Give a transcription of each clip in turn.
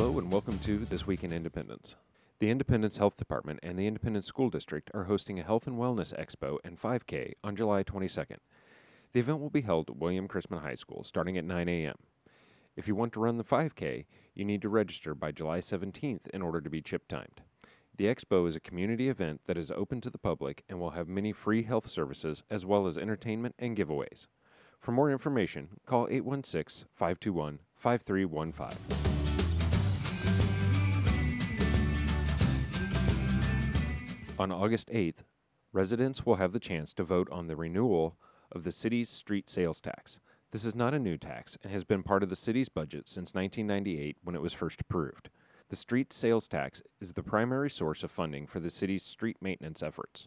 Hello and welcome to This Week in Independence. The Independence Health Department and the Independence School District are hosting a Health and Wellness Expo and 5K on July 22nd. The event will be held at William Chrisman High School starting at 9 a.m. If you want to run the 5K, you need to register by July 17th in order to be chip timed. The expo is a community event that is open to the public and will have many free health services as well as entertainment and giveaways. For more information, call 816 521 5315. On August 8th, residents will have the chance to vote on the renewal of the city's street sales tax. This is not a new tax and has been part of the city's budget since 1998 when it was first approved. The street sales tax is the primary source of funding for the city's street maintenance efforts.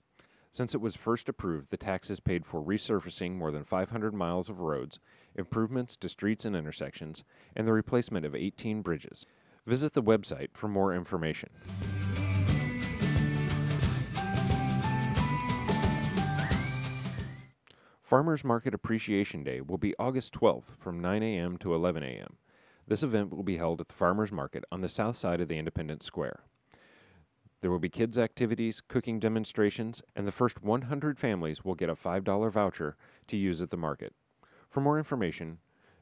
Since it was first approved, the tax has paid for resurfacing more than 500 miles of roads, improvements to streets and intersections, and the replacement of 18 bridges. Visit the website for more information. Farmers Market Appreciation Day will be August 12th from 9 a.m. to 11 a.m. This event will be held at the Farmers Market on the south side of the Independence Square. There will be kids' activities, cooking demonstrations, and the first 100 families will get a $5 voucher to use at the market. For more information,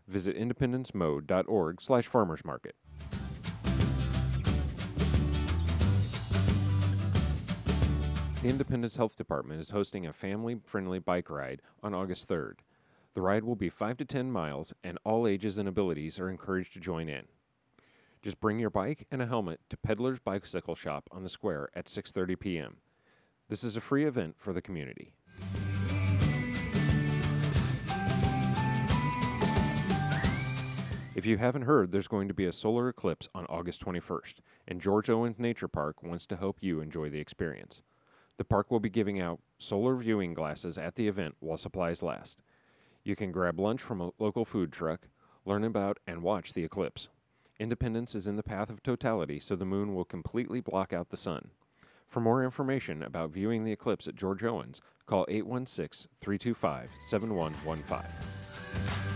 visit independencemode.org slash farmersmarket. The Independence Health Department is hosting a family-friendly bike ride on August 3rd. The ride will be 5 to 10 miles and all ages and abilities are encouraged to join in. Just bring your bike and a helmet to Peddler's Bicycle Shop on the square at 6:30 p.m. This is a free event for the community. If you haven't heard, there's going to be a solar eclipse on August 21st, and George Owens Nature Park wants to help you enjoy the experience. The park will be giving out solar viewing glasses at the event while supplies last. You can grab lunch from a local food truck, learn about and watch the eclipse. Independence is in the path of totality, so the moon will completely block out the sun. For more information about viewing the eclipse at George Owens, call 816 325 7115.